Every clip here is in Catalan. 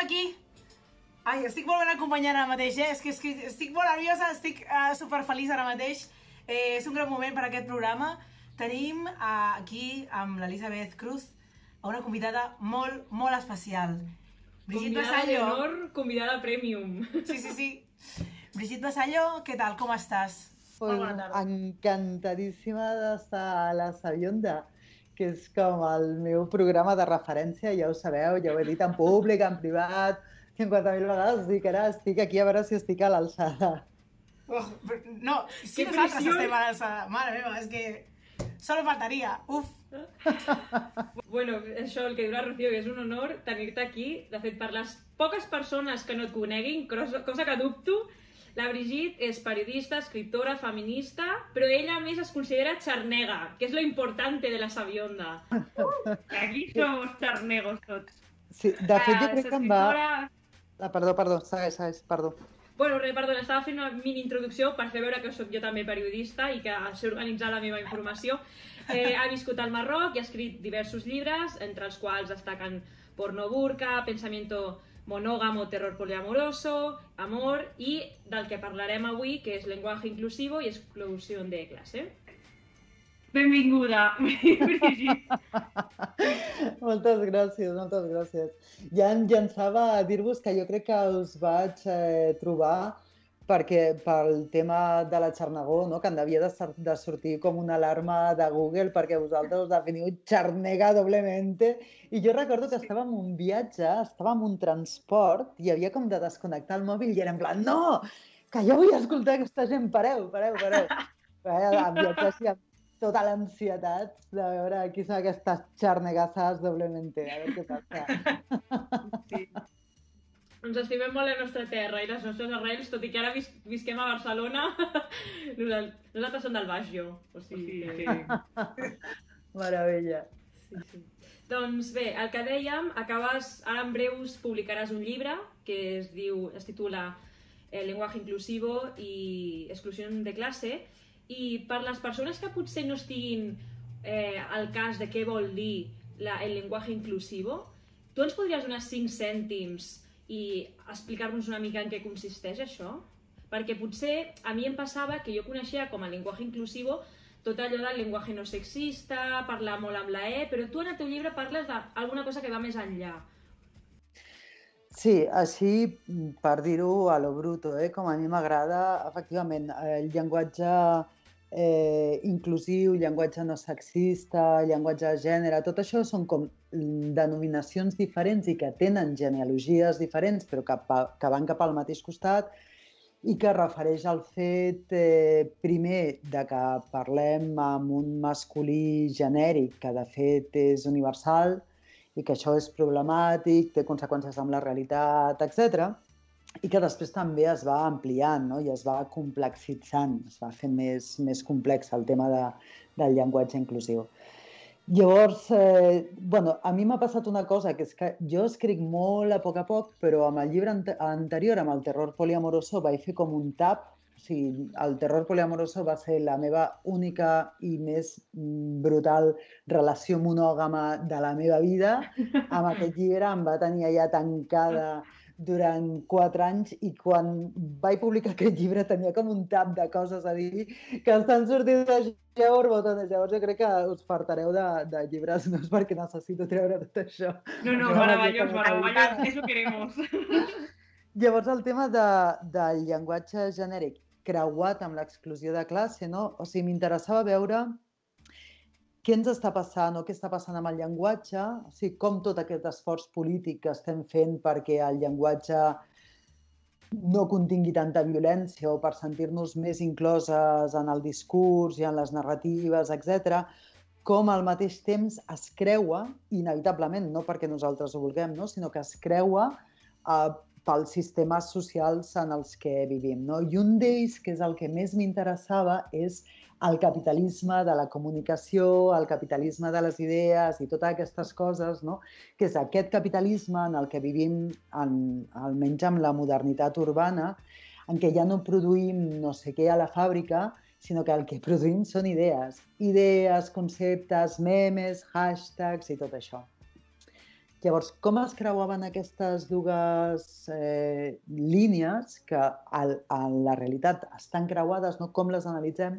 Aquí. Ai, estic molt ben acompanyada ara mateix, eh? És que, és que estic molt nerviosa, estic uh, superfeliç ara mateix. Eh, és un gran moment per a aquest programa. Tenim uh, aquí amb l'Elisabeth Cruz a una convidada molt, molt especial. Brigitte Convidada Basallo. d'honor, convidada premium. Sí, sí, sí. Brigitte Basallo, què tal? Com estàs? Pues, Bona tarda. encantadíssima d'estar a la Sabionda, que és com el meu programa de referència, ja ho sabeu, ja ho he dit en públic, en privat, 50.000 vegades, dic ara estic aquí a veure si estic a l'alçada. Oh, no, si Que nosaltres pressió. estem a l'alçada. Mare meva, és que solo faltaria. Uf. Bueno, això, el que diu la Rocío, que és un honor tenir-te aquí. De fet, per les poques persones que no et coneguin, cosa, cosa que dubto, la Brigitte és periodista, escriptora, feminista, però ella a més es considera xarnega, que és lo importante de la sabionda. Aquí somos charnegos tots. Sí, de fet, jo Ah, crec que em va... Ah, perdó, perdó, segueix, segueix, perdó. Bueno, res, perdona, estava fent una mini introducció per fer veure que sóc jo també periodista i que sé organitzar la meva informació. Eh, ha viscut al Marroc i ha escrit diversos llibres, entre els quals destaquen Porno burca, Pensamiento monógamo, Terror poliamoroso, Amor i del que parlarem avui, que és Lenguaje inclusivo i Exclusió de classe. Benvinguda, Brigitte. Moltes gràcies, moltes gràcies. Ja em llançava a dir-vos que jo crec que us vaig eh, trobar perquè pel tema de la xarnegó, no? que en devia de, de sortir com una alarma de Google perquè vosaltres us definiu xarnega doblemente. I jo recordo que estava en un viatge, estava en un transport i havia com de desconnectar el mòbil i era en plan, no, que jo vull escoltar aquesta gent, pareu, pareu, pareu. Eh, en viatge així amb tota l'ansietat de veure qui són aquestes xarnegassas doblemente, a veure què passa. Sí. Ens estimem molt la nostra terra i les nostres arrels, tot i que ara vis visquem a Barcelona, nosaltres, nosaltres som del Baix Jo. O sigui, Sí, que... sí. Meravella. Sí, sí. Doncs bé, el que dèiem, acabes, ara en breus publicaràs un llibre que es diu, es titula eh, Lenguaje inclusivo i exclusió de classe i per les persones que potser no estiguin eh, al cas de què vol dir la, el llenguatge inclusivo, tu ens podries donar 5 cèntims i explicar-nos una mica en què consisteix això? Perquè potser a mi em passava que jo coneixia com a llenguatge inclusivo tot allò del llenguatge no sexista, parlar molt amb la E, però tu en el teu llibre parles d'alguna cosa que va més enllà. Sí, així, per dir-ho a lo bruto, eh? com a mi m'agrada, efectivament, el llenguatge eh, inclusiu, llenguatge no sexista, llenguatge de gènere, tot això són com mm, denominacions diferents i que tenen genealogies diferents, però que, que van cap al mateix costat i que refereix al fet, eh, primer, de que parlem amb un masculí genèric, que de fet és universal, i que això és problemàtic, té conseqüències amb la realitat, etc. I que després també es va ampliant no? i es va complexitzant, es va fent més, més complex el tema de, del llenguatge inclusiu. Llavors, eh, bueno, a mi m'ha passat una cosa, que és que jo escric molt a poc a poc, però amb el llibre ante anterior, amb el terror poliamoroso, vaig fer com un tap, o sigui, el terror poliamoroso va ser la meva única i més mm, brutal relació monògama de la meva vida. Amb aquest llibre em va tenir allà tancada durant quatre anys i quan vaig publicar aquest llibre tenia com un tap de coses a dir que estan sortint de ja borbotones. Llavors jo crec que us fartareu de, de llibres meus perquè necessito treure tot això. No, no, que maravilloso, eso queremos. Llavors, el tema de, del llenguatge genèric creuat amb l'exclusió de classe, no? O sigui, m'interessava veure què ens està passant o què està passant amb el llenguatge, o sigui, com tot aquest esforç polític que estem fent perquè el llenguatge no contingui tanta violència o per sentir-nos més incloses en el discurs i en les narratives, etc, com al mateix temps es creua, inevitablement, no perquè nosaltres ho vulguem, no? sinó que es creua eh, pels sistemes socials en els que vivim. No? I un d'ells, que és el que més m'interessava, és el capitalisme de la comunicació, el capitalisme de les idees i totes aquestes coses, no? que és aquest capitalisme en el que vivim, en, almenys amb la modernitat urbana, en què ja no produïm no sé què a la fàbrica, sinó que el que produïm són idees. Idees, conceptes, memes, hashtags i tot això. Llavors, com es creuaven aquestes dues eh, línies, que al, en la realitat estan creuades, no? com les analitzem,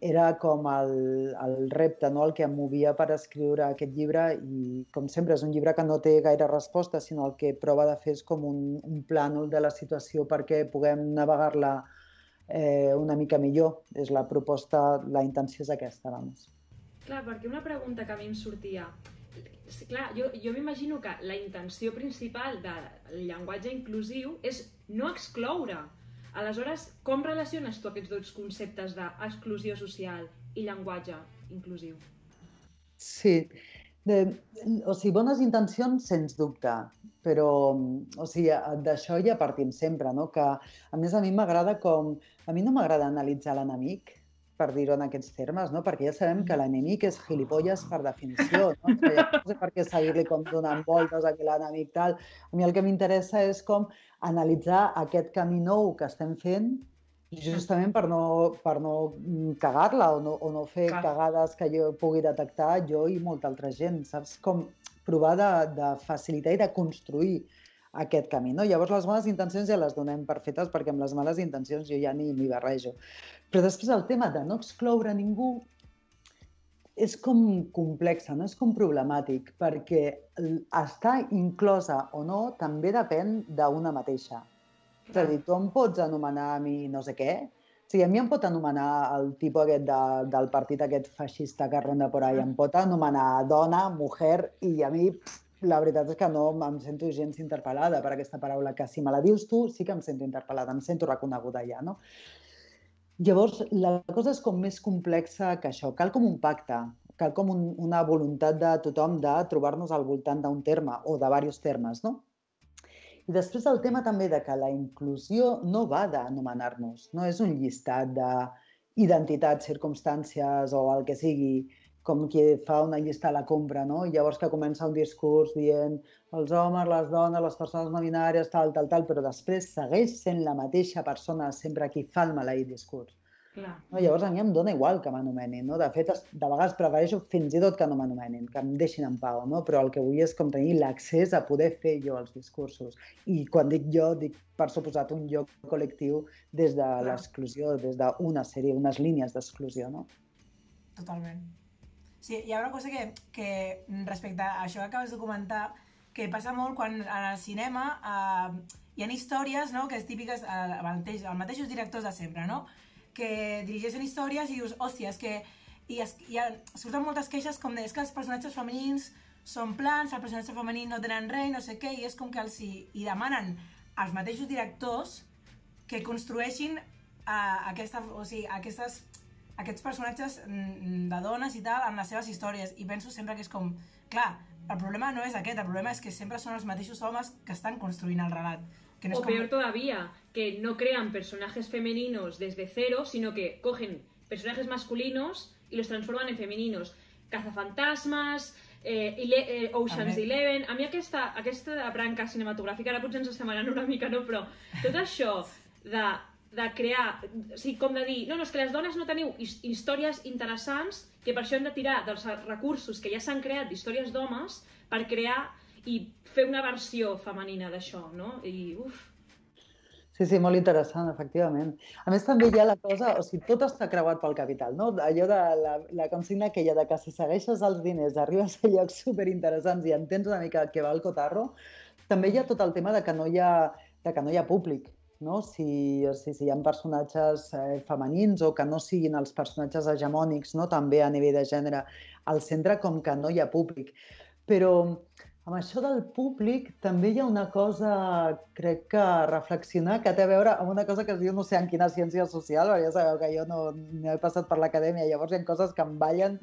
era com el, el repte, no? el que em movia per escriure aquest llibre i, com sempre, és un llibre que no té gaire resposta, sinó el que prova de fer és com un, un plànol de la situació perquè puguem navegar-la eh, una mica millor. És la proposta, la intenció és aquesta, vamos. Clar, perquè una pregunta que a mi em sortia clar, jo, jo m'imagino que la intenció principal del llenguatge inclusiu és no excloure. Aleshores, com relaciones tu aquests dos conceptes d'exclusió social i llenguatge inclusiu? Sí, de, o sigui, bones intencions, sens dubte, però o sigui, d'això ja partim sempre, no? que a més a mi m'agrada com... A mi no m'agrada analitzar l'enemic, per dir-ho en aquests termes, no? perquè ja sabem que l'enemic és gilipolles per definició, no? Ja no sé per què seguir-li com donant voltes a que l'enemic tal. A mi el que m'interessa és com analitzar aquest camí nou que estem fent justament per no, per no cagar-la o, no, o no fer Clar. cagades que jo pugui detectar jo i molta altra gent, saps? Com provar de, de facilitar i de construir aquest camí. No? Llavors, les bones intencions ja les donem per fetes perquè amb les males intencions jo ja ni m'hi barrejo. Però després el tema de no excloure ningú és com complexa, no és com problemàtic, perquè estar inclosa o no també depèn d'una mateixa. És a dir, tu em pots anomenar a mi no sé què, o sigui, a mi em pot anomenar el tipus aquest de, del partit aquest feixista que ronda por ahí, em pot anomenar dona, mujer, i a mi pff, la veritat és que no em sento gens interpel·lada per aquesta paraula, que si me la dius tu sí que em sento interpel·lada, em sento reconeguda ja, no? Llavors, la cosa és com més complexa que això. Cal com un pacte, cal com un, una voluntat de tothom de trobar-nos al voltant d'un terme o de diversos termes, no? I després el tema també de que la inclusió no va d'anomenar-nos, no és un llistat d'identitats, circumstàncies o el que sigui, com qui fa una llista a la compra, no? I llavors que comença un discurs dient els homes, les dones, les persones no binàries, tal, tal, tal, però després segueix sent la mateixa persona sempre qui fa el maleït discurs. Clar. No? Llavors a mi em dona igual que m'anomenin, no? De fet, de vegades prefereixo fins i tot que no m'anomenin, que em deixin en pau, no? Però el que vull és com tenir l'accés a poder fer jo els discursos. I quan dic jo, dic per suposat un lloc col·lectiu des de l'exclusió, des d'una sèrie, unes línies d'exclusió, no? Totalment. Sí, hi ha una cosa que, que respecte a això que acabes de comentar, que passa molt quan el cinema eh, hi ha històries no, que és típiques, eh, els mateixos directors de sempre, no? que dirigeixen històries i dius, hòstia, és que i, es, hi ha, surten moltes queixes com de, és que els personatges femenins són plans, el personatge femení no tenen res, no sé què, i és com que els hi, hi demanen als mateixos directors que construeixin uh, aquesta, o sigui, aquestes aquests personatges mm, de dones i tal amb les seves històries i penso sempre que és com, clar, el problema no és aquest, el problema és que sempre són els mateixos homes que estan construint el relat. Que no o peor todavía, que no crean personajes femeninos desde cero, sino que cogen personajes masculinos y los transforman en femeninos. Cazafantasmes, eh, eh, Ocean's a Eleven... A mi aquesta, aquesta branca cinematogràfica, ara potser ens estem anant una mica, no? Però tot això de de crear, o sigui, com de dir, no, no, és que les dones no teniu històries interessants, que per això hem de tirar dels recursos que ja s'han creat d'històries d'homes per crear i fer una versió femenina d'això, no? I, uf, Sí, sí, molt interessant, efectivament. A més, també hi ha la cosa, o sigui, tot està creuat pel capital, no? Allò de la, la consigna ha de que si segueixes els diners arribes a llocs superinteressants i entens una mica què va el cotarro, també hi ha tot el tema de que no hi ha, de que no hi ha públic, no? si, sigui, si hi ha personatges eh, femenins o que no siguin els personatges hegemònics, no? també a nivell de gènere, al centre com que no hi ha públic. Però amb això del públic també hi ha una cosa, crec que reflexionar, que té a veure amb una cosa que es diu no sé en quina ciència social, perquè ja sabeu que jo no, no he passat per l'acadèmia, llavors hi ha coses que em ballen,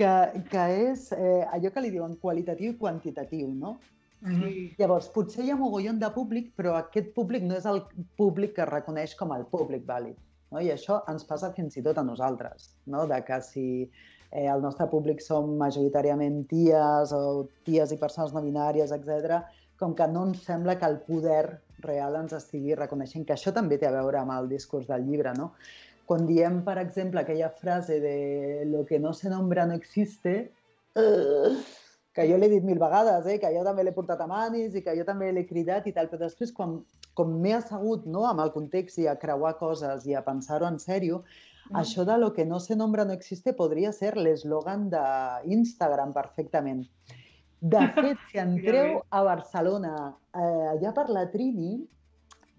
que, que és eh, allò que li diuen qualitatiu i quantitatiu, no? Sí. Llavors, potser hi ha mogollon de públic, però aquest públic no és el públic que es reconeix com el públic vàlid. No? I això ens passa fins i tot a nosaltres, no? de que si eh, el nostre públic som majoritàriament ties o ties i persones no binàries, etc, com que no ens sembla que el poder real ens estigui reconeixent, que això també té a veure amb el discurs del llibre, no? Quan diem, per exemple, aquella frase de lo que no se nombra no existe, uh, que jo l'he dit mil vegades, eh? que jo també l'he portat a manis i que jo també l'he cridat i tal, però després quan, com m'he assegut no, amb el context i a creuar coses i a pensar-ho en sèrio, Mm. això de lo que no se nombra no existe podria ser l'eslògan d'Instagram perfectament. De fet, si entreu a Barcelona, eh, allà per la Trini,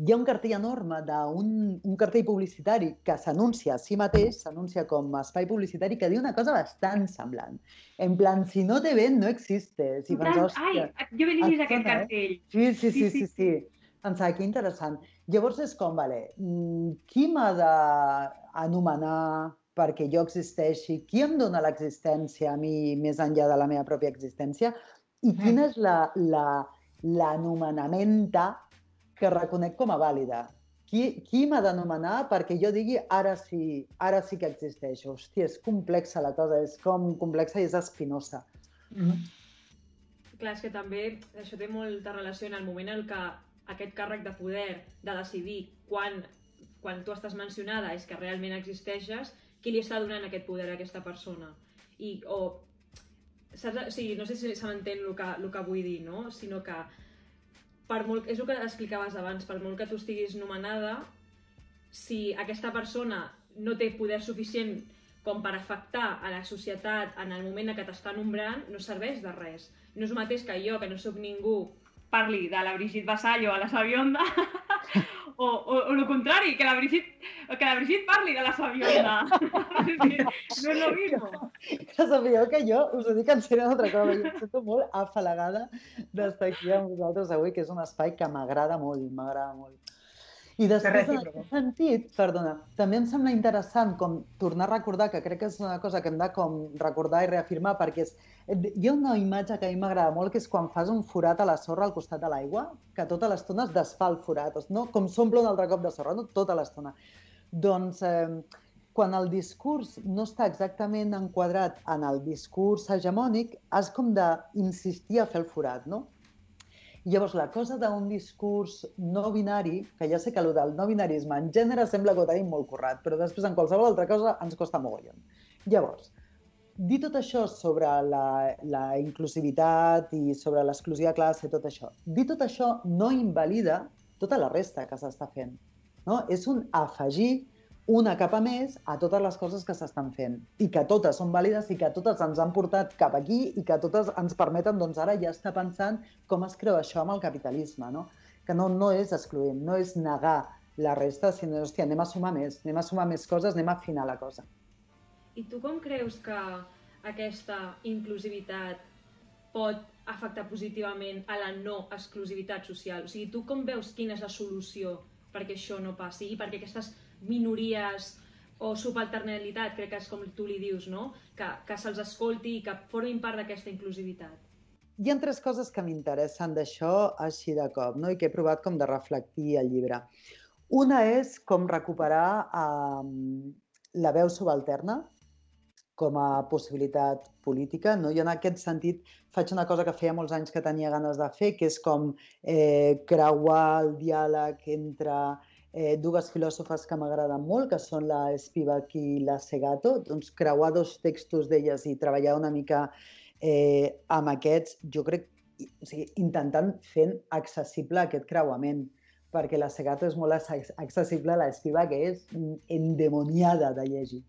hi ha un cartell enorme d'un un cartell publicitari que s'anuncia a si mateix, s'anuncia com a espai publicitari, que diu una cosa bastant semblant. En plan, si no te ven, no existe. Si En plan, penses, Ai, jo he vist aquest eh? cartell. Sí, sí, sí, Sí, sí, sí, sí. Pensava, que interessant. Llavors és com, vale, mm, qui m'ha d'anomenar perquè jo existeixi? Qui em dona l'existència a mi més enllà de la meva pròpia existència? I quina és la- la- l'anomenamenta que reconec com a vàlida? Qui, qui m'ha d'anomenar perquè jo digui ara sí, ara sí que existeixo? Hòstia, és complexa la cosa, és com complexa i és espinosa. Clar, és que també això té molta relació en el moment en què aquest càrrec de poder de decidir quan, quan tu estàs mencionada és que realment existeixes, qui li està donant aquest poder a aquesta persona? I, o, saps? O sigui, no sé si se m'entén el, que, el que vull dir, no? Sinó que per molt, és el que explicaves abans, per molt que tu estiguis nomenada, si aquesta persona no té poder suficient com per afectar a la societat en el moment en què t'està nombrant, no serveix de res. No és el mateix que jo, que no sóc ningú, Parli de la Brigitte Vassallo a la Sabionda, o, o, o el contrari, que la Brigitte, que la Brigitte parli de la Sabionda. no és lo mismo. Que sabíeu que jo us ho dic en sèrio una altra cosa, jo em sento molt afalagada d'estar aquí amb vosaltres avui, que és un espai que m'agrada molt, m'agrada molt. I després, en aquest sentit, perdona, també em sembla interessant com tornar a recordar, que crec que és una cosa que hem de com recordar i reafirmar, perquè és, hi ha una imatge que a mi m'agrada molt, que és quan fas un forat a la sorra al costat de l'aigua, que tota l'estona es desfà el forat, no? com s'omple un altre cop de sorra, no? tota l'estona. Doncs eh, quan el discurs no està exactament enquadrat en el discurs hegemònic, has com d'insistir a fer el forat, no? Llavors, la cosa d'un discurs no binari, que ja sé que el del no binarisme en gènere sembla que ho tenim molt currat, però després en qualsevol altra cosa ens costa mogollon. Llavors, dir tot això sobre la, la inclusivitat i sobre l'exclusió de classe, tot això, dir tot això no invalida tota la resta que s'està fent. No? És un afegir una capa més a totes les coses que s'estan fent i que totes són vàlides i que totes ens han portat cap aquí i que totes ens permeten doncs, ara ja estar pensant com es creu això amb el capitalisme, no? que no, no és excloent, no és negar la resta, sinó, hòstia, anem a sumar més, anem a sumar més coses, anem a afinar la cosa. I tu com creus que aquesta inclusivitat pot afectar positivament a la no exclusivitat social? O sigui, tu com veus quina és la solució perquè això no passi i perquè aquestes minories o subalternalitat, crec que és com tu li dius, no? Que, que se'ls escolti i que formin part d'aquesta inclusivitat. Hi ha tres coses que m'interessen d'això així de cop, no? i que he provat com de reflectir al llibre. Una és com recuperar eh, la veu subalterna com a possibilitat política. No? I en aquest sentit faig una cosa que feia molts anys que tenia ganes de fer, que és com eh, creuar el diàleg entre eh, dues filòsofes que m'agraden molt, que són la Spivak i la Segato, doncs creuar dos textos d'elles i treballar una mica eh, amb aquests, jo crec, o sigui, intentant fent accessible aquest creuament, perquè la Segato és molt ac- accessible, la Spivak és endemoniada de llegir.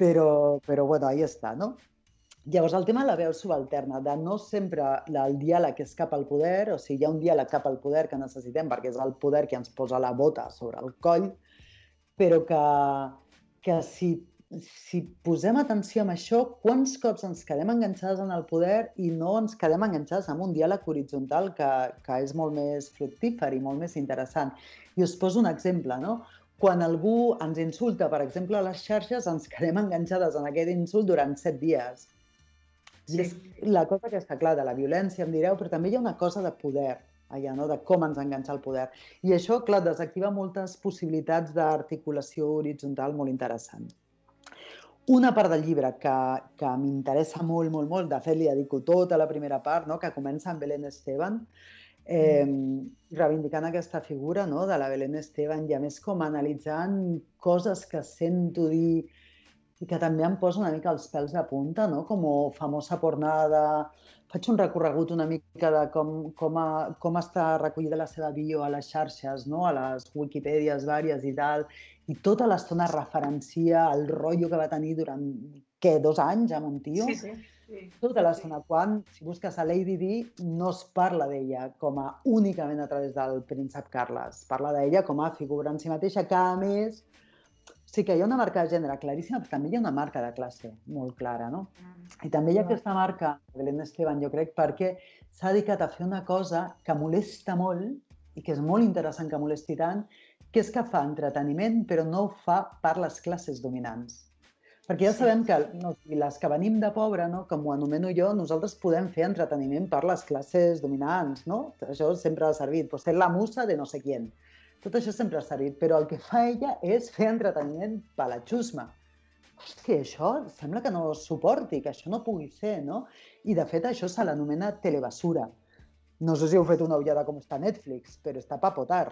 Però, però bueno, ahí està, no? Llavors, el tema de la veu subalterna, de no sempre el diàleg és cap al poder, o sigui, hi ha un diàleg cap al poder que necessitem perquè és el poder que ens posa la bota sobre el coll, però que, que si, si posem atenció en això, quants cops ens quedem enganxades en el poder i no ens quedem enganxades en un diàleg horitzontal que, que és molt més fructífer i molt més interessant. I us poso un exemple, no? Quan algú ens insulta, per exemple, a les xarxes, ens quedem enganxades en aquest insult durant set dies. Sí. és la cosa que està clar, de la violència, em direu, però també hi ha una cosa de poder allà, no? de com ens enganxa el poder. I això, clar, desactiva moltes possibilitats d'articulació horitzontal molt interessant. Una part del llibre que, que m'interessa molt, molt, molt, de fet li dedico tota la primera part, no? que comença amb Belén Esteban, eh, reivindicant aquesta figura no? de la Belén Esteban i a més com analitzant coses que sento dir i que també em posa una mica els pèls a punta, no? com famosa pornada, faig un recorregut una mica de com, com, a, com està recollida la seva bio a les xarxes, no? a les Wikipèdies vàries i tal, i tota l'estona referencia el rotllo que va tenir durant, què, dos anys amb un tio? Sí, sí. sí. Tota l'estona, quan, si busques a Lady Di, no es parla d'ella com a únicament a través del príncep Carles. Parla d'ella com a figura en si mateixa, que a més sí que hi ha una marca de gènere claríssima, però també hi ha una marca de classe molt clara, no? I també hi ha aquesta marca, Belén Esteban, jo crec, perquè s'ha dedicat a fer una cosa que molesta molt i que és molt interessant que molesti tant, que és que fa entreteniment, però no ho fa per les classes dominants. Perquè ja sabem que no, les que venim de pobre, no, com ho anomeno jo, nosaltres podem fer entreteniment per les classes dominants, no? Això sempre ha servit. Pues ser la musa de no sé qui. Tot això sempre ha servit, però el que fa ella és fer entreteniment per la xusma. Hòstia, això sembla que no suporti, que això no pugui ser, no? I, de fet, això se l'anomena telebasura. No sé si heu fet una ullada com està Netflix, però està pa potar.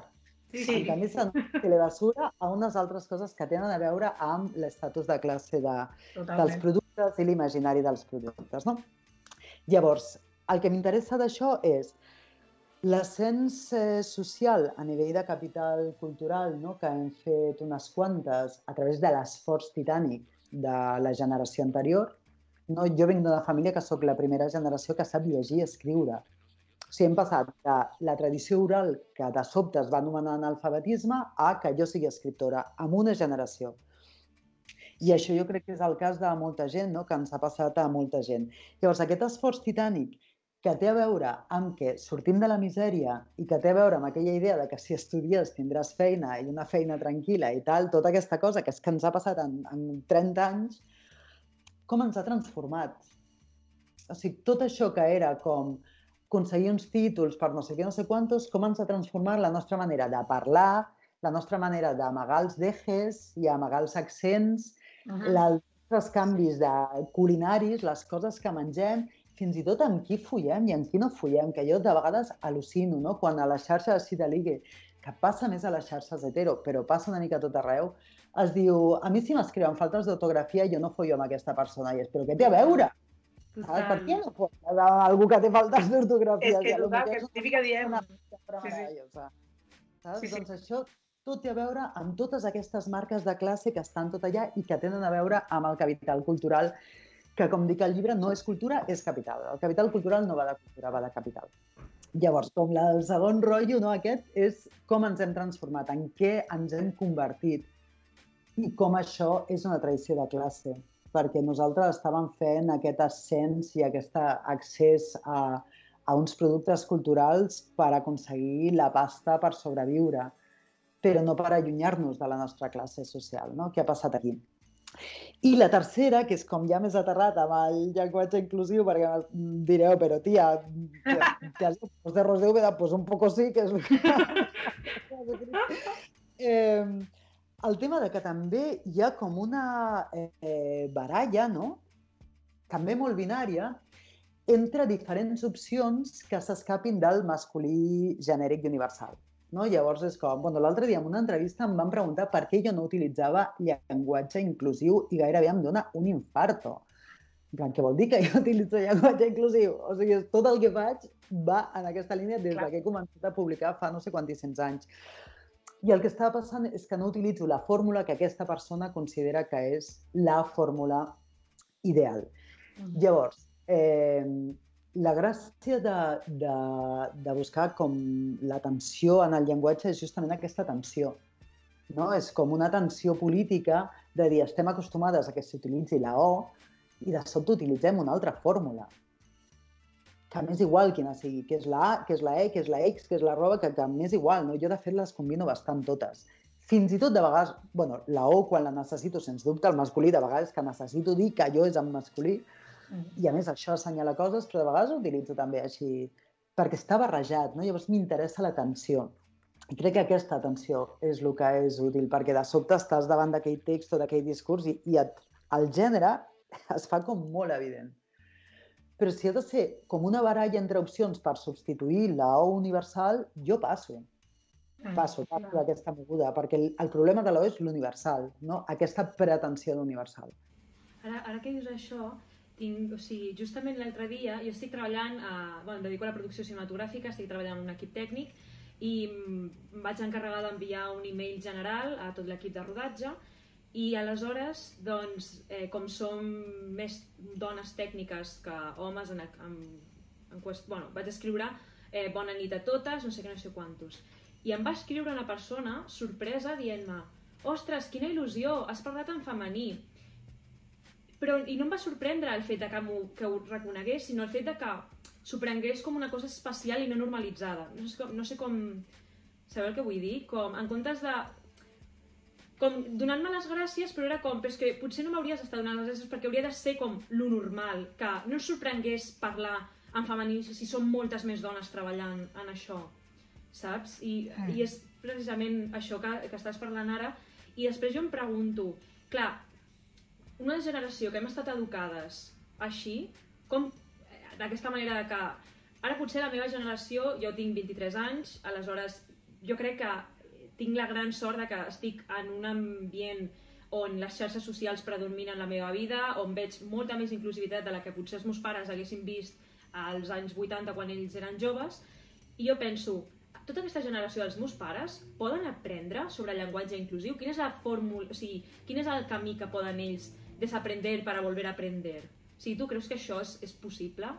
Sí, sí. En canvi, s'anomena telebasura a unes altres coses que tenen a veure amb l'estatus de classe de, dels productes i l'imaginari dels productes, no? Llavors, el que m'interessa d'això és L'ascens eh, social a nivell de capital cultural, no, que hem fet unes quantes a través de l'esforç titànic de la generació anterior, no, jo vinc d'una família que sóc la primera generació que sap llegir i escriure. O sigui, hem passat de la tradició oral, que de sobte es va anomenar analfabetisme, a que jo sigui escriptora, en una generació. I això jo crec que és el cas de molta gent, no? que ens ha passat a molta gent. Llavors, aquest esforç titànic que té a veure amb que sortim de la misèria i que té a veure amb aquella idea de que si estudies tindràs feina i una feina tranquil·la i tal, tota aquesta cosa que és que ens ha passat en, en 30 anys, com ens ha transformat. O sigui, tot això que era com aconseguir uns títols per no sé què, no sé quantos, com ens ha transformat la nostra manera de parlar, la nostra manera d'amagar els dejes i amagar els accents, uh -huh. els canvis de culinaris, les coses que mengem, fins i tot amb qui follem i amb qui no follem, que jo de vegades al·lucino, no? quan a les xarxes de ligue, que passa més a les xarxes hetero, però passa una mica tot arreu, es diu, a mi si m'escriuen faltes d'autografia jo no follo amb aquesta persona, i és, però què té a veure? Saps? Per què no folles amb algú que té faltes d'autografia? És que total, que és típic que diem. Sí, sí. Saps? Sí, sí. Doncs això tot té a veure amb totes aquestes marques de classe que estan tot allà i que tenen a veure amb el capital cultural que, com dic al llibre, no és cultura, és capital. El capital cultural no va de cultura, va de capital. Llavors, com la, el segon rotllo, no, aquest, és com ens hem transformat, en què ens hem convertit i com això és una tradició de classe, perquè nosaltres estàvem fent aquest ascens i aquest accés a, a uns productes culturals per aconseguir la pasta per sobreviure, però no per allunyar-nos de la nostra classe social. No? Què ha passat aquí? I la tercera, que és com ja més aterrat amb el llenguatge inclusiu, perquè direu, però tia, te has pues de Ros de Úbeda, pues un poco sí, que és... eh, el tema de que també hi ha com una eh, baralla, no? també molt binària, entre diferents opcions que s'escapin del masculí genèric i universal. No? Llavors és com... Bueno, L'altre dia en una entrevista em van preguntar per què jo no utilitzava llenguatge inclusiu i gairebé em dona un infarto. En plan, què vol dir que jo utilitzo llenguatge inclusiu? O sigui, tot el que faig va en aquesta línia des Clar. que he començat a publicar fa no sé quantíssims anys. I el que estava passant és que no utilitzo la fórmula que aquesta persona considera que és la fórmula ideal. Mm -hmm. Llavors, eh, la gràcia de, de, de buscar com l'atenció en el llenguatge és justament aquesta tensió. No? És com una tensió política de dir estem acostumades a que s'utilitzi la O i de sobte utilitzem una altra fórmula. Que m'és igual quina sigui, que és la A, que és la E, que és la X, que és la roba, que, que m'és igual. No? Jo, de fet, les combino bastant totes. Fins i tot, de vegades, bueno, la O, quan la necessito, sens dubte, el masculí, de vegades que necessito dir que jo és en masculí, i a més això assenyala coses, però de vegades ho utilitzo també així, perquè està barrejat, no? Llavors m'interessa l'atenció. I crec que aquesta atenció és el que és útil, perquè de sobte estàs davant d'aquell text o d'aquell discurs i, i et, el gènere es fa com molt evident. Però si ha de ser com una baralla entre opcions per substituir la O universal, jo passo. Passo, passo d'aquesta moguda, perquè el, el problema de l'O és l'universal, no? aquesta pretensió d'universal. ara, ara que dius això, tinc, o sigui, justament l'altre dia jo estic treballant, a, bueno, em dedico a la producció cinematogràfica, estic treballant en un equip tècnic i em vaig encarregar d'enviar un email general a tot l'equip de rodatge i aleshores, doncs, eh, com som més dones tècniques que homes en, en, en quest... bueno, vaig escriure eh, bona nit a totes, no sé què, no sé quantos. I em va escriure una persona, sorpresa, dient-me ostres, quina il·lusió, has parlat en femení. Però, I no em va sorprendre el fet de que, que ho reconegués, sinó el fet de que s'ho prengués com una cosa especial i no normalitzada. No sé com... No sé com sabeu el que vull dir? Com, en comptes de... Com donant-me les gràcies, però era com, però és que potser no m'hauries d'estar donant les gràcies perquè hauria de ser com lo normal, que no ens sorprengués parlar en femení si són moltes més dones treballant en això, saps? I, mm. i és precisament això que, que estàs parlant ara, i després jo em pregunto, clar, una generació que hem estat educades així, com d'aquesta manera que ara potser la meva generació, jo tinc 23 anys, aleshores jo crec que tinc la gran sort de que estic en un ambient on les xarxes socials predominen la meva vida, on veig molta més inclusivitat de la que potser els meus pares haguessin vist als anys 80 quan ells eren joves, i jo penso, tota aquesta generació dels meus pares poden aprendre sobre llenguatge inclusiu? Quina és la fórmula, o sigui, quin és el camí que poden ells desaprender para volver a aprender. Si tu creus que això és, és possible?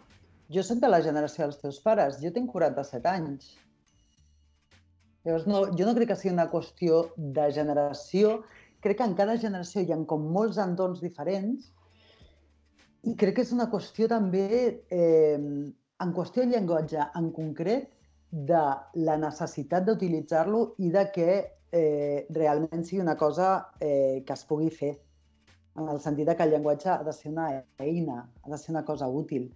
Jo soc de la generació dels teus pares. Jo tinc 47 anys. Llavors, no, jo no crec que sigui una qüestió de generació. Crec que en cada generació hi ha com molts entorns diferents i crec que és una qüestió també, eh, en qüestió de llenguatge en concret, de la necessitat d'utilitzar-lo i de que eh, realment sigui una cosa eh, que es pugui fer en el sentit que el llenguatge ha de ser una eina, ha de ser una cosa útil.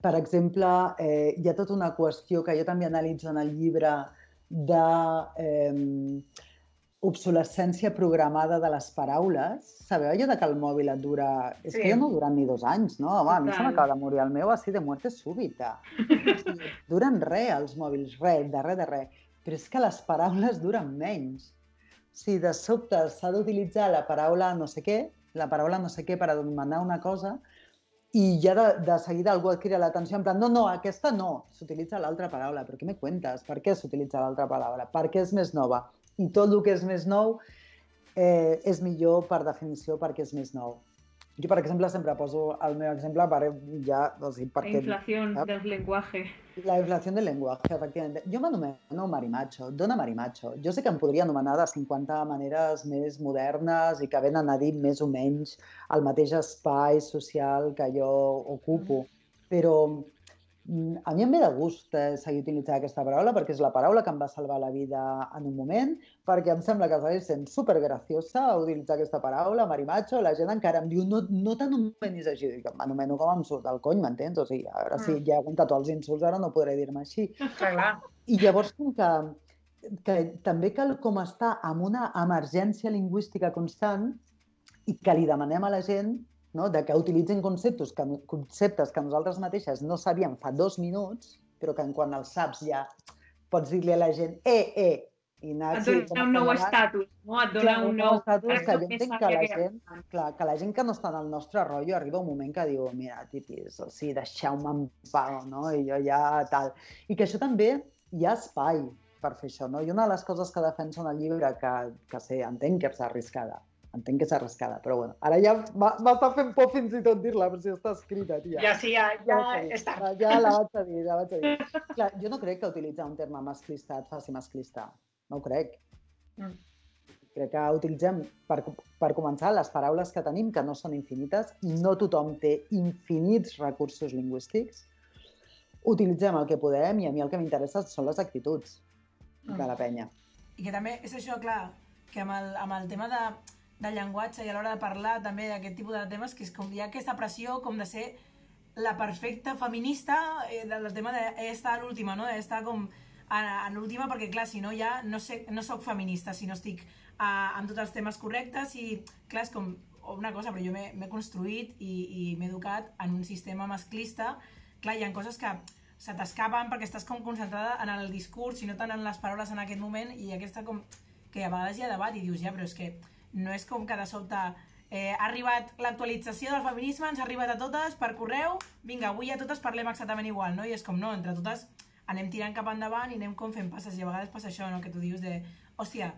Per exemple, eh, hi ha tota una qüestió que jo també analitzo en el llibre de eh, obsolescència programada de les paraules. Sabeu allò de que el mòbil et dura... És sí. que jo no duran ni dos anys, no? Home, a mi se m'acaba de morir el meu així de muerte súbita. Duren res els mòbils, res, de res, de res. Però és que les paraules duren menys. Si de sobte s'ha d'utilitzar la paraula no sé què, la paraula no sé què per demanar una cosa i ja de, de seguida algú et crida l'atenció en plan, no, no, aquesta no, s'utilitza l'altra paraula, però què me cuentes? Per què s'utilitza l'altra paraula? Perquè és més nova. I tot el que és més nou eh, és millor per definició perquè és més nou. Jo, per exemple, sempre poso el meu exemple per ja... O sigui, perquè, la inflació del llenguatge. La inflació del llenguatge, efectivament. Jo m'anomeno marimacho, dona marimacho. Jo sé que em podria anomenar de 50 maneres més modernes i que venen a dir més o menys el mateix espai social que jo ocupo, però Mm, a mi em ve de gust eh, seguir utilitzant aquesta paraula perquè és la paraula que em va salvar la vida en un moment, perquè em sembla que segueix sent supergraciosa utilitzar aquesta paraula, marimacho, la gent encara em diu no, no t'anomenis així, dic, m'anomeno com em surt del cony, m'entens? O sigui, a veure mm. si ja he aguantat els insults, ara no podré dir-me així. Clar. I llavors com que, que també cal com estar amb una emergència lingüística constant i que li demanem a la gent no? de que utilitzin conceptes que, conceptes que nosaltres mateixes no sabíem fa dos minuts, però que quan els saps ja pots dir-li a la gent, eh, eh, i anar et dona un nou estatus, no? Et dona clar, un nou estatus que jo entenc que la gent, clar, que la gent que no està en el nostre rotllo arriba un moment que diu, mira, tipis, o sigui, deixeu-me en pau, no? I jo ja tal. I que això també hi ha espai per fer això, no? I una de les coses que defenso en el llibre, que, que sé, entenc que és arriscada, entenc que és arriscada, però bueno, ara ja m'està fent por fins i tot dir-la, però si està escrita, tia. Ja sí, ja, ja, ja està. Ja la vaig a dir, la vaig a dir. Clar, jo no crec que utilitzar un terme masclista et faci masclista. No ho crec. Mm. Crec que utilitzem, per, per començar, les paraules que tenim, que no són infinites, no tothom té infinits recursos lingüístics. Utilitzem el que podem i a mi el que m'interessa són les actituds mm. de la penya. I que també és això, clar, que amb el, amb el tema de de llenguatge i a l'hora de parlar també d'aquest tipus de temes, que és com hi ha aquesta pressió com de ser la perfecta feminista eh, del tema d'estar a l'última, no? d'estar com a, a l'última perquè clar, si no ja no, sé, no sóc feminista, si no estic a, amb tots els temes correctes i clar, és com una cosa, però jo m'he construït i, i m'he educat en un sistema masclista, clar, hi ha coses que se t'escapen perquè estàs com concentrada en el discurs i no tant en les paraules en aquest moment i aquesta com que a vegades hi ha debat i dius ja, però és que no és com que de sobte Eh, ha arribat l'actualització del feminisme, ens ha arribat a totes per correu, vinga, avui a totes parlem exactament igual, no? I és com, no, entre totes anem tirant cap endavant i anem com fent passes, i a vegades passa això, no?, que tu dius de, hòstia,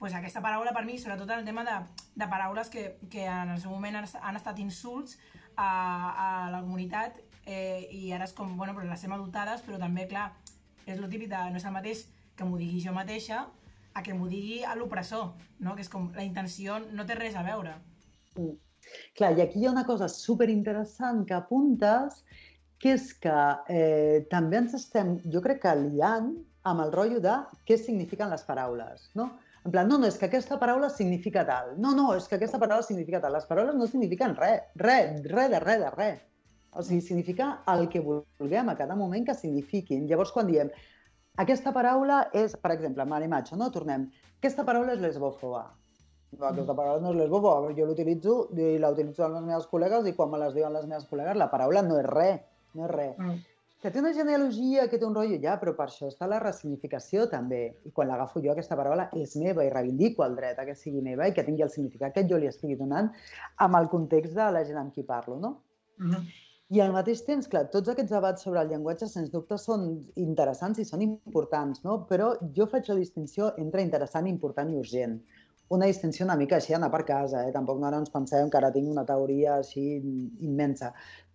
pues aquesta paraula per mi, sobretot en el tema de, de paraules que, que en el seu moment han, han estat insults a, a la comunitat eh, i ara és com, bueno, però les hem adoptades, però també, clar, és lo típic de no és el mateix que m'ho digui jo mateixa a que m'ho digui a l'opressor, no? que és com la intenció no té res a veure. Mm. Clar, i aquí hi ha una cosa superinteressant que apuntes, que és que eh, també ens estem, jo crec que liant amb el rotllo de què signifiquen les paraules, no? En plan, no, no, és que aquesta paraula significa tal. No, no, és que aquesta paraula significa tal. Les paraules no signifiquen res, res, res de res de res. O sigui, significa el que vulguem a cada moment que signifiquin. Llavors, quan diem aquesta paraula és, per exemple, mare macho, no? Tornem. Aquesta paraula és lesbòfoba. No, aquesta paraula no és lesbòfoba, jo l'utilitzo i la utilitzo amb les meves col·legues i quan me les diuen les meves col·legues la paraula no és res, no és res. Mm. Que té una genealogia, que té un rotllo, ja, però per això està la resignificació també. I quan l'agafo jo, aquesta paraula és meva i reivindico el dret a que sigui meva i que tingui el significat que jo li estigui donant amb el context de la gent amb qui parlo, no? Mm -hmm. I al mateix temps, clar, tots aquests debats sobre el llenguatge, sens dubte, són interessants i són importants, no? Però jo faig la distinció entre interessant, important i urgent una distinció una mica així, anar per casa, eh? tampoc no ara ens pensem que ara tinc una teoria així immensa,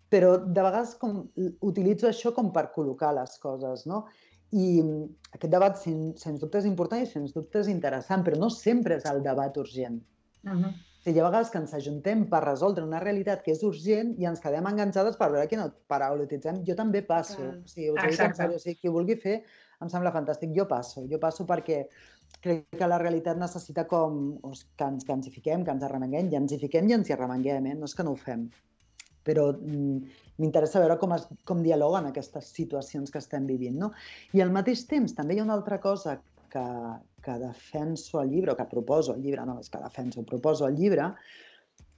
però de vegades com, utilitzo això com per col·locar les coses, no? I aquest debat, sens, sens dubte, és important i sens dubte és interessant, però no sempre és el debat urgent. Uh -huh. Sigui, hi ha vegades que ens ajuntem per resoldre una realitat que és urgent i ens quedem enganxades per veure quina paraula utilitzem. Jo també passo. -huh. O sigui, us Exacte. Dit, o sigui, qui ho vulgui fer, em sembla fantàstic. Jo passo. Jo passo perquè crec que la realitat necessita com que ens, que ens hi fiquem, que ens arremenguem, i ens hi fiquem i ens hi arremenguem, eh? no és que no ho fem. Però mm, m'interessa veure com, es, com dialoguen aquestes situacions que estem vivint. No? I al mateix temps també hi ha una altra cosa que, que defenso al llibre, o que proposo al llibre, no és que defenso, proposo al llibre,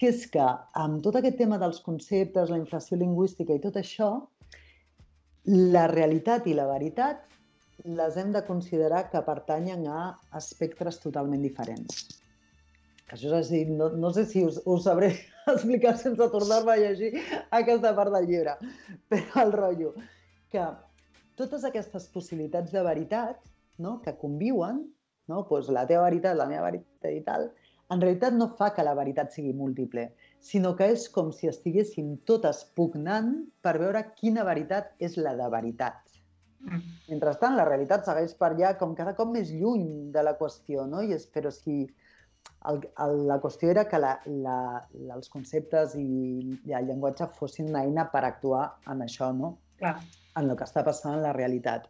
que és que amb tot aquest tema dels conceptes, la inflació lingüística i tot això, la realitat i la veritat les hem de considerar que pertanyen a espectres totalment diferents. Això és així, no, no sé si us, us sabré explicar sense tornar-me a llegir aquesta part del llibre, però el rotllo, que totes aquestes possibilitats de veritat no, que conviuen, no, doncs la teva veritat, la meva veritat i tal, en realitat no fa que la veritat sigui múltiple, sinó que és com si estiguéssim totes pugnant per veure quina veritat és la de veritat. Mm. Mentrestant, la realitat segueix per allà com cada cop més lluny de la qüestió, no? I és, però si el, el, la qüestió era que la, la, els conceptes i, i el llenguatge fossin una eina per actuar en això, no? Clar. En el que està passant en la realitat.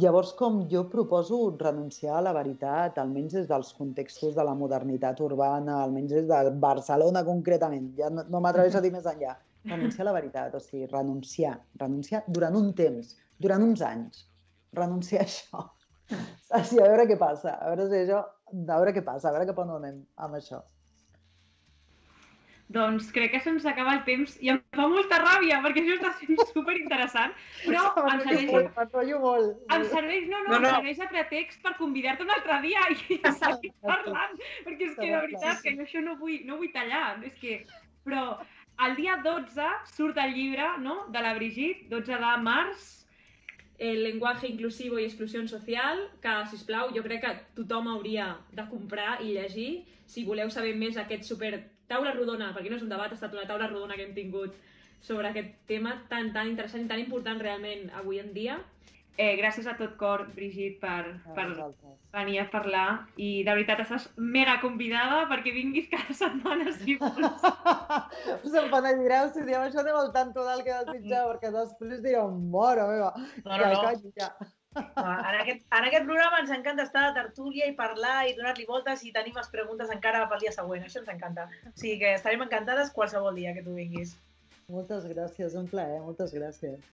Llavors, com jo proposo renunciar a la veritat, almenys des dels contextos de la modernitat urbana, almenys des de Barcelona concretament, ja no, no m'atreveixo a dir més enllà, renunciar a la veritat, o sigui, renunciar, renunciar durant un temps, durant uns anys, renunciar a això. Saps? I a veure què passa, a veure si això, a veure què passa, a veure cap on anem amb això. Doncs crec que se'ns acaba el temps i em fa molta ràbia perquè això està sent super interessant, però em serveix, molt, em serveix, no, no, no, no. em serveix de pretext per convidar-te un altre dia i seguir parlant, perquè és que de veritat que jo això no vull, no vull tallar, és que, però el dia 12 surt el llibre no, de la Brigitte, 12 de març, el llenguatge inclusivo i exclusió social, que, si us plau, jo crec que tothom hauria de comprar i llegir. Si voleu saber més aquest super taula rodona, perquè no és un debat, ha estat una taula rodona que hem tingut sobre aquest tema tan, tan interessant i tan important realment avui en dia. Eh, gràcies a tot cor, Brigitte, per, per venir a parlar i de veritat estàs mega convidada perquè vinguis cada setmana si vols. Us em penedireu si diem això anem al tanto del que desitjar perquè després direu, mora meva, no, no, no. Calli, ja. En aquest, en aquest programa ens encanta estar de tertúlia i parlar i donar-li voltes i tenir més preguntes encara pel dia següent. Això ens encanta. O sigui que estarem encantades qualsevol dia que tu vinguis. Moltes gràcies, un plaer, moltes gràcies.